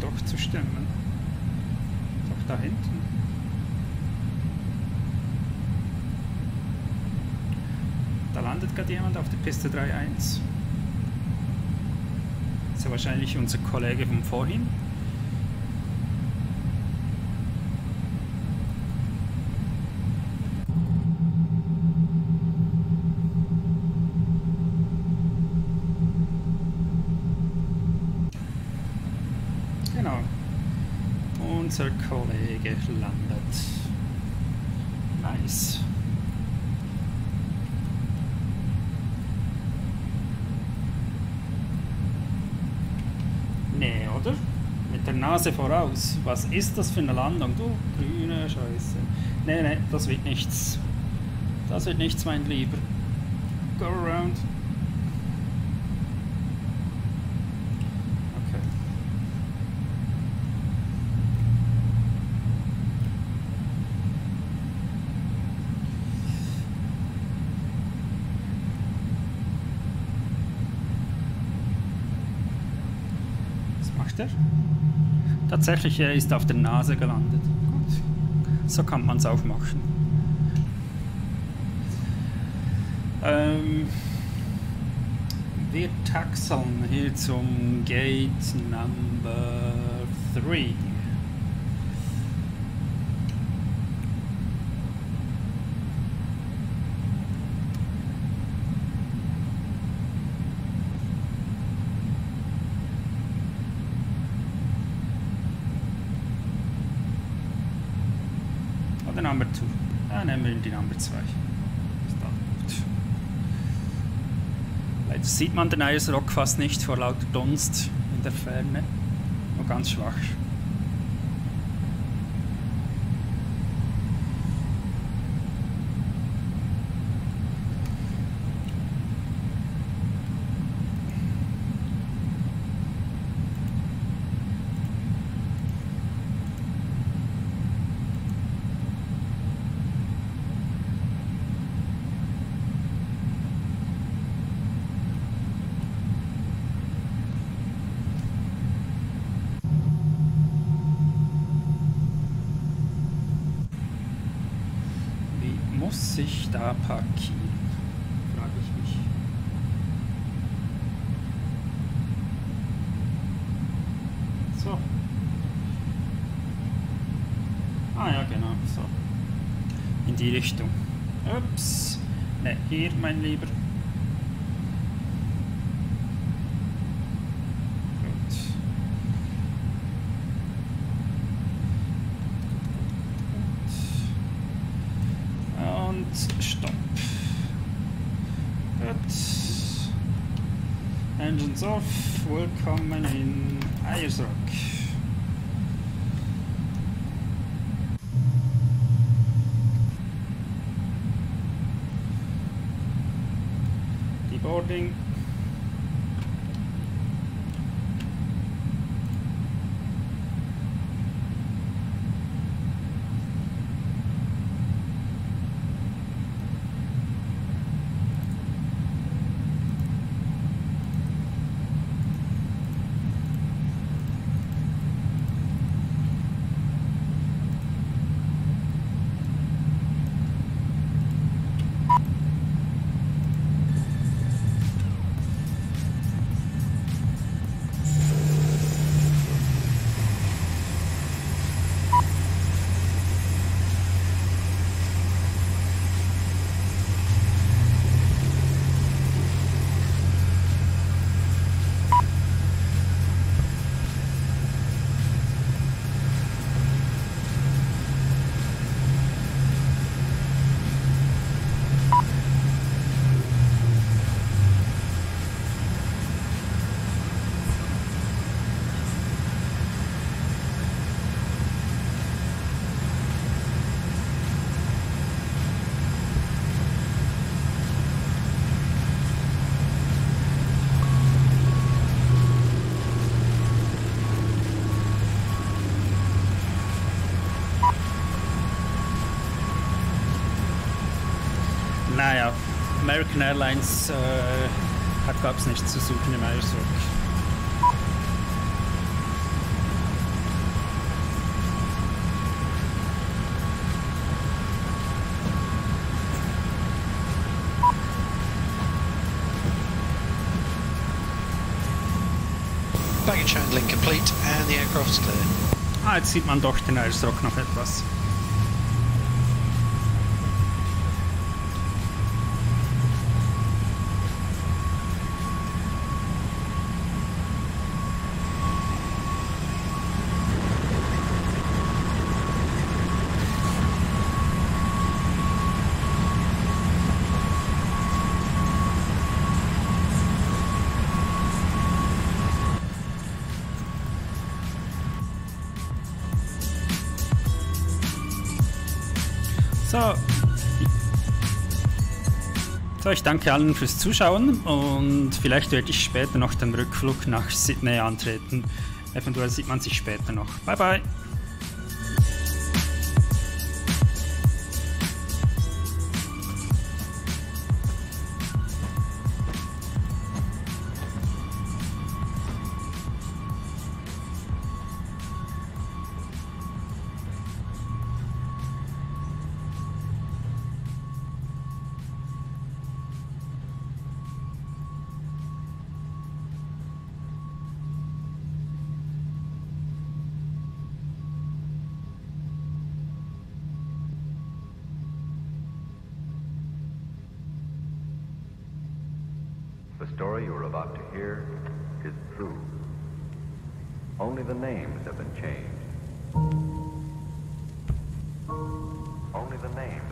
doch zu stimmen. Doch da hinten. Da landet gerade jemand auf der Piste 3.1. Ist ja wahrscheinlich unser Kollege von vorhin. Unser Kollege landet. Nice. Nee, oder? Mit der Nase voraus. Was ist das für eine Landung? Du grüne Scheiße. Nee, nee, das wird nichts. Das wird nichts, mein Lieber. Go around. Macht er? Tatsächlich, er ist auf der Nase gelandet. Gut. So kann man es auch machen. Ähm, wir taxeln hier zum Gate Number 3. Oder Number 2. Ja, nehmen wir die Number 2. Ist da gut. Leider sieht man den Eisrock fast nicht vor lauter Dunst in der Ferne. Nur ganz schwach. Parkieren? Frage ich mich. So. Ah ja, genau, so. In die Richtung. Ups. Ne, hier, mein Lieber. Gut. Engines off. Willkommen in Eiersrock. Deboarding. American Airlines äh, hat, gab es nichts zu suchen im Eiersburg. Baggage handling complete and the aircraft's clear. Ah, jetzt sieht man doch den Eiersrock noch etwas. So. So, ich danke allen fürs Zuschauen und vielleicht werde ich später noch den Rückflug nach Sydney antreten. Eventuell sieht man sich später noch. Bye bye. The story you are about to hear is true. Only the names have been changed. Only the names.